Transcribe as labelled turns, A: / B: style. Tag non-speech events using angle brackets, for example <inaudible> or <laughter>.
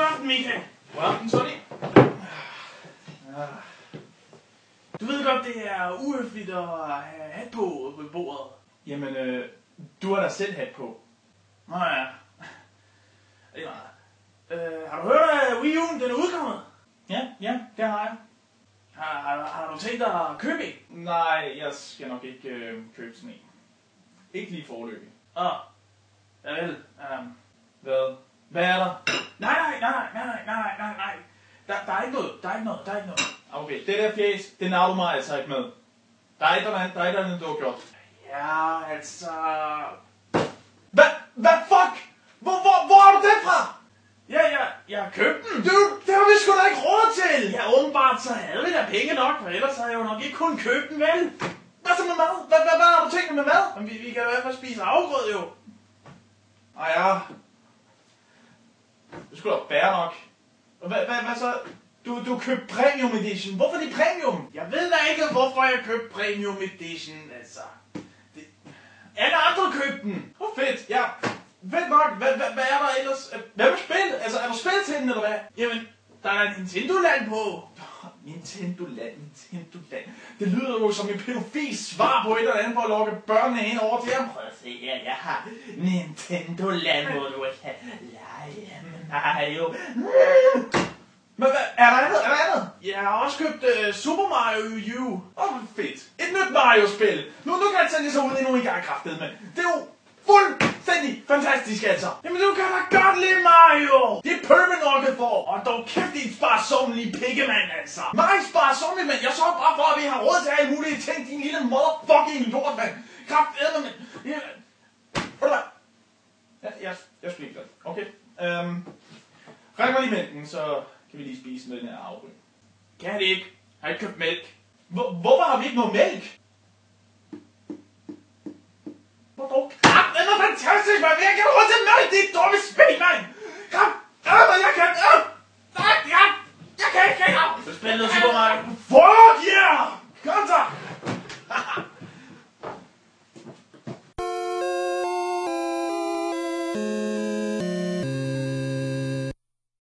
A: aften, Michael.
B: Aften, Sonny.
A: Du ved godt, det er uhøfligt at have hat på ved bordet.
B: Jamen, øh, du har da selv hat på.
A: Nå ja. Det meget. Øh, har du hørt, at Wii U'en den er udkommet?
B: Ja, ja, det har jeg.
A: Har, har, har du tænkt dig at købe en?
B: Nej, jeg skal nok ikke øh, købe sådan en. Ikke lige forløbig.
A: Oh. ja vel. Um,
B: Hvad? Hvad er der?
A: Nej, nej, nej, nej, nej, nej, nej, nej. Der, der er ikke noget, der er ikke noget, der er ikke noget.
B: Okay, det der fjes, det nager du mig altså ikke med. Der er et eller andet, der er et eller andet, du har gjort.
A: Ja, altså...
B: Hvad? Hvad fuck? Hvor, hvor, hvor har du det fra?
A: Ja, ja, jeg har købt den.
B: Du, det har vi sgu da ikke råd til!
A: Ja, åbenbart så havde vi da penge nok, for ellers havde jeg jo nok ikke kun købt den, vel?
B: Hvad så med mad? Hvad, hvad, hvad har du tænkt med mad?
A: Men vi, vi kan da i hvert fald spise afgrød, jo.
B: Ej ja. Det skulle da bære nok. Og Hvad, hvad, hvad så? Du, du købte premium edition. Hvorfor det premium?
A: Jeg ved da ikke, hvorfor jeg købte Premium Edition, altså. Det... Alle andre købte den.
B: Hvor fedt, ja. Fedt nok. Hvad, hvad, hvad er der ellers? Hvad med spil? Altså, er du spil til den, eller hvad?
A: Jamen, der er Nintendo Land på.
B: Nintendo Land, Nintendo Land. Det lyder jo som en pædofil svar på et eller andet for at lokke børnene ind over til ham.
A: Prøv at se her, jeg har Nintendo Land, hvor du kan lege med Mario.
B: Men hvad, er der andet? Er der andet?
A: Jeg har også købt uh, Super Mario U.
B: Åh, oh, fedt. Et nyt Mario-spil. Nu, nu kan han sende sig ud endnu en gang kraftet, men det er jo fuldstændig fantastisk, altså.
A: Jamen, du kan da godt lide Mario.
B: Det er pøbbenokket for.
A: Og dog kæft din sparsomlige piggemand altså.
B: Mig sparer mand. men jeg så bare for, at vi har råd til alle mulige ting, din lille motherfucking lort, mand. Kraftedme, mand. Ja. Ja, jeg, jeg skal. Okay. Øhm, ræk mig lige mælken, så kan vi lige spise med den her afgrøn.
A: Kan det ikke. Jeg har ikke købt mælk.
B: Hvor, hvorfor har vi ikke noget mælk? Hvor dog?
A: Immer vertest dich mal, wer kann heute mal die dumme Komm, aber ja! Ja, kann kann bin Supermarkt! Fuck yeah! Ganzer! <laughs> Haha!